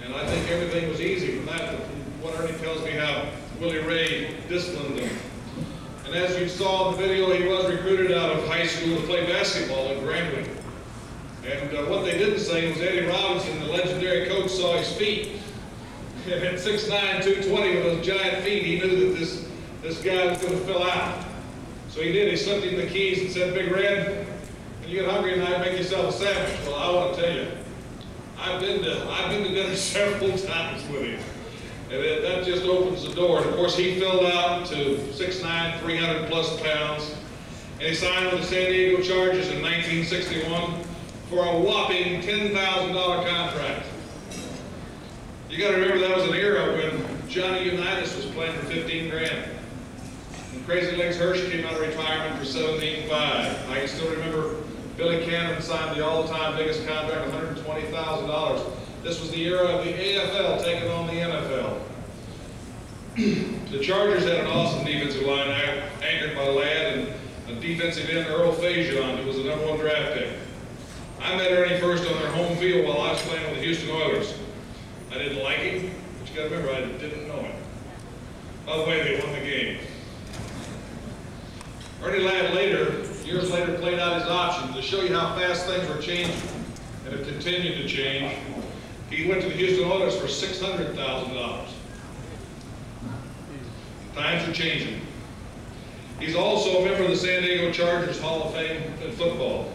And I think everything was easy from that, from what Ernie tells me how Willie Ray disciplined him. And as you saw in the video, he was recruited out of high school to play basketball at Grambling. And uh, what they didn't say was Eddie Robinson, the legendary coach, saw his feet. And at 6'9", 220 with those giant feet, he knew that this, this guy was going to fill out. So he did. He slipped him the keys and said, Big Red, when you get hungry at night, make yourself a sandwich. Well, I want to tell you, I've been to, I've been to dinner several times with him. And it, that just opens the door. And of course, he filled out to 6'9", 300 plus pounds. And he signed with the San Diego Chargers in 1961 for a whopping $10,000 contract. You got to remember that was an era when Johnny Unitas was playing for 15 grand. And Crazy Legs Hirsch came out of retirement for 17.5. I can still remember Billy Cannon signed the all-time biggest contract, $120,000. This was the era of the AFL taking on the NFL. the Chargers had an awesome defensive line anchored by Ladd and a defensive end, Earl Faison, who was the number one draft pick. I met Ernie first on their home field while I was playing with the Houston Oilers. I didn't like him, but you gotta remember, I didn't know him. By the way, they won the game. Ernie Ladd later, years later, played out his options to show you how fast things were changing and have continued to change. He went to the Houston Oilers for $600,000. Times are changing. He's also a member of the San Diego Chargers Hall of Fame in football.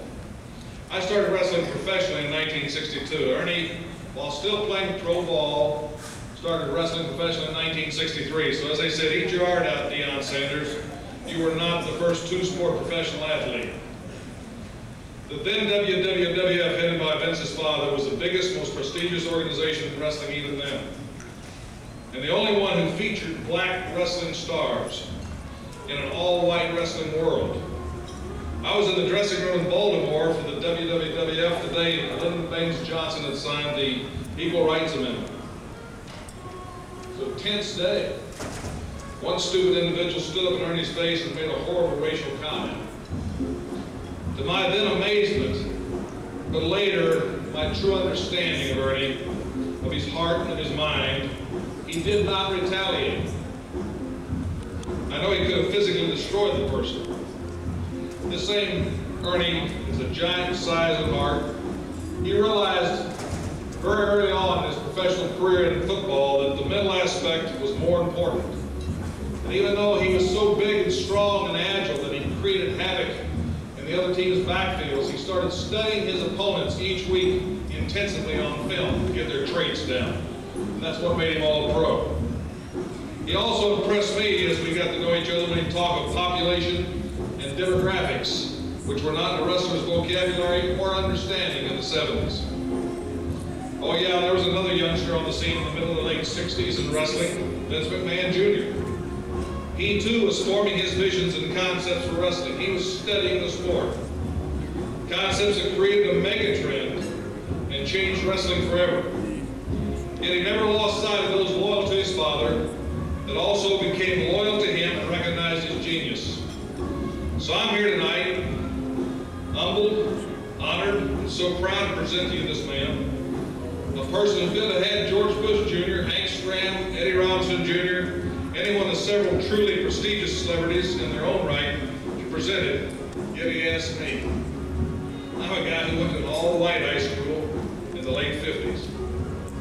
I started wrestling professionally in 1962. Ernie, while still playing pro ball, started wrestling professionally in 1963. So as I said, eat your heart out, Deion Sanders. You were not the first two-sport professional athlete. The then WWF, headed by Vince's father, was the biggest, most prestigious organization in wrestling even then. And the only one who featured black wrestling stars in an all-white wrestling world. I was in the dressing room in Baltimore for the WWF the day Lyndon Baines Johnson had signed the Equal Rights Amendment. So tense day. One stupid individual stood up in Ernie's face and made a horrible racial comment. To my then amazement, but later my true understanding of Ernie, of his heart and of his mind, he did not retaliate. I know he could have physically destroyed the person. The same Ernie is a giant size of heart. He realized very early on in his professional career in football that the mental aspect was more important. And even though he was so big and strong and agile that he created havoc in the other team's backfields, he started studying his opponents each week intensively on film to get their traits down. And that's what made him all pro. He also impressed me as we got to know each other when he talked of population and demographics, which were not in the wrestler's vocabulary or understanding in the 70s. Oh yeah, there was another youngster on the scene in the middle of the late 60s in wrestling, Vince McMahon Jr. He too was forming his visions and concepts for wrestling. He was studying the sport. Concepts that created a mega trend and changed wrestling forever. Yet he never lost sight of those loyal to his father that also became loyal to him and recognized his genius. So I'm here tonight, humbled, honored, and so proud to present to you this man, a person who could have George Bush Jr., Hank Stram, Eddie Robinson Jr., any one of several truly prestigious celebrities in their own right to present it, yet he asked me. I'm a guy who went to an all-white high school in the late 50s.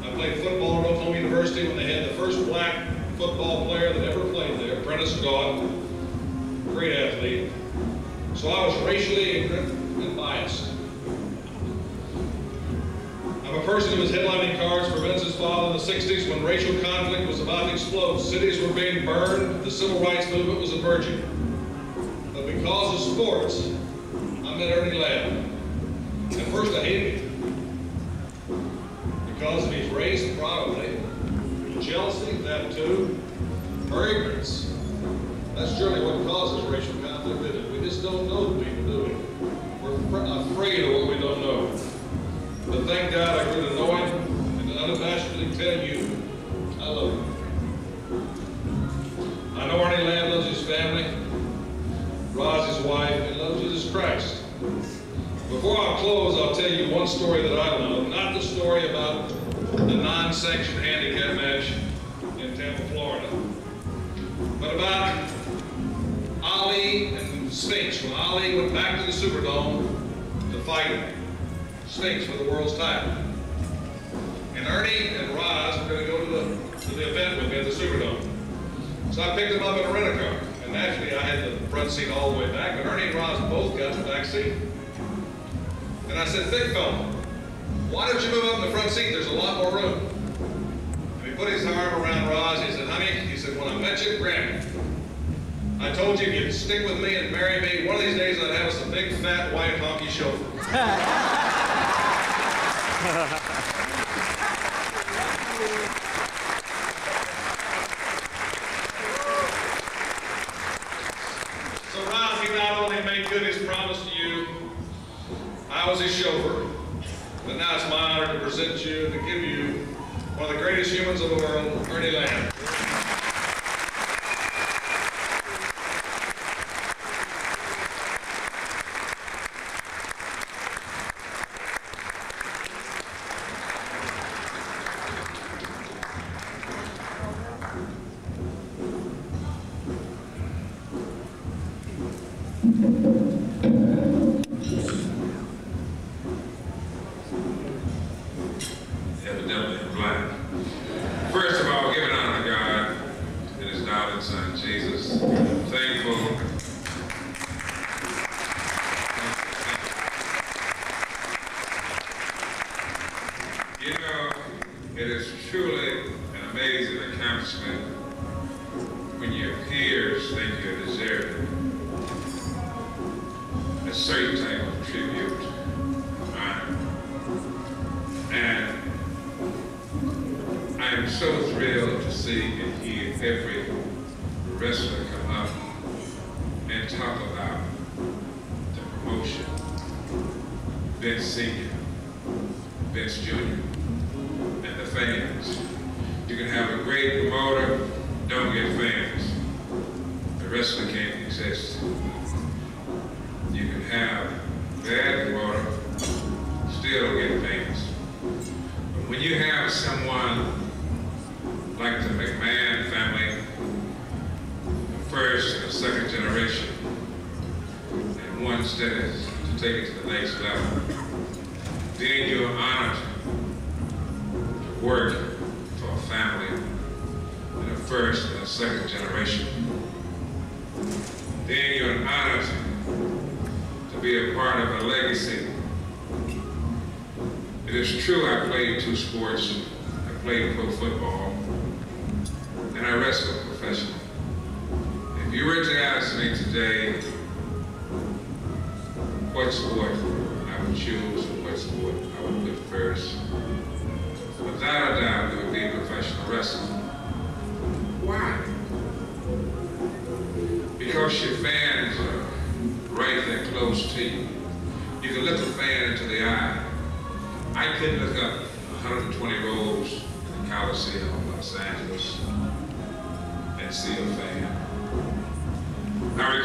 I played football at Oklahoma University when they had the first black football player that ever played there, Prentice Gautt, great athlete. So I was racially ignorant and biased. I'm a person who was headlining cards for Vince's father in the 60s when racial conflict was about to explode. Cities were being burned, the civil rights movement was emerging. But because of sports, I met Ernie Ladd. At first I hated him. Because of his race, probably. Jealousy, that too. Or ignorance. That's generally what causes racial conflict? We just don't know the people, do we? We're afraid of what we don't know. But thank God I to know him and unabashedly tell you, I love him. I know Ernie Ladd loves his family, Roz his wife, and loves Jesus Christ. Before I close, I'll tell you one story that I love, not the story about the non-sanctioned handicap match in Tampa, Florida, but about Ali and Spinks. When Ali went back to the Superdome to fight Spinks for the world's title. And Ernie and Roz were going to go to the to the event with me at the Superdome. So I picked them up in a rent-a-car. And naturally, I had the front seat all the way back, but Ernie and Roz both got the back seat. And I said, big fella, why don't you move up in the front seat? There's a lot more room. And he put his arm around Roz. He said, honey, he said, when I met you Grammy, I told you if you'd stick with me and marry me, one of these days I'd have us a big, fat, white, honky chauffeur that.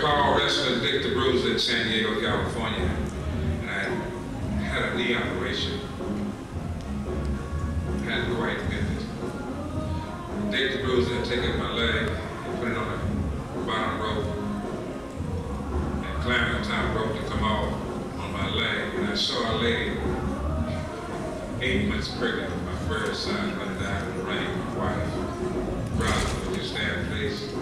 I recall wrestling Dick the Bruiser in San Diego, California, and I had a knee operation. I hadn't quite been it. Dick the Bruiser had taken my leg and put it on the bottom rope and climbed the top rope to come off on my leg, and I saw a lady eight months pregnant with my first son running down in the my wife. Brother, you stand, please?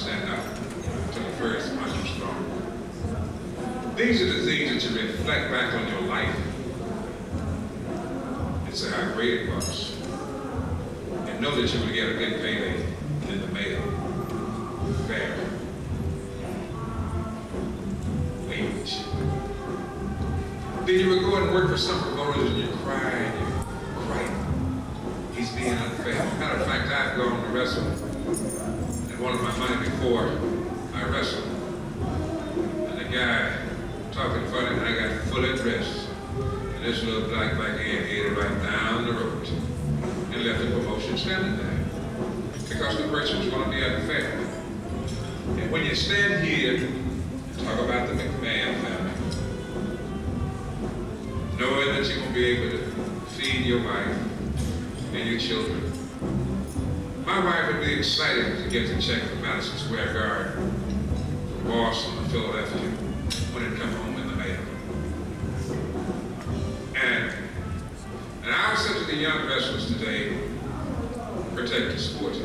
stand up to the first mushroom strong. These are the things that you reflect back on your life and say how great it was. And know that you would get a good payday in the mail. Fair. Wage. Then you would go and work for some promoters and you're crying, you're crying. He's being unfair. Matter of fact, I've gone to wrestle wanted my money before I wrestled. And the guy talking funny, and I got fully dressed. And this little black bike here headed right down the road and left the promotion standing there because the person was going to be unfair. And when you stand here and talk about the McMahon family, knowing that you're going to be able to feed your wife and your children, my wife would be excited to get the check from Madison Square Garden, from Boston to Philadelphia, when it come home in the mail. And, and I said to the young wrestlers today, protect the sports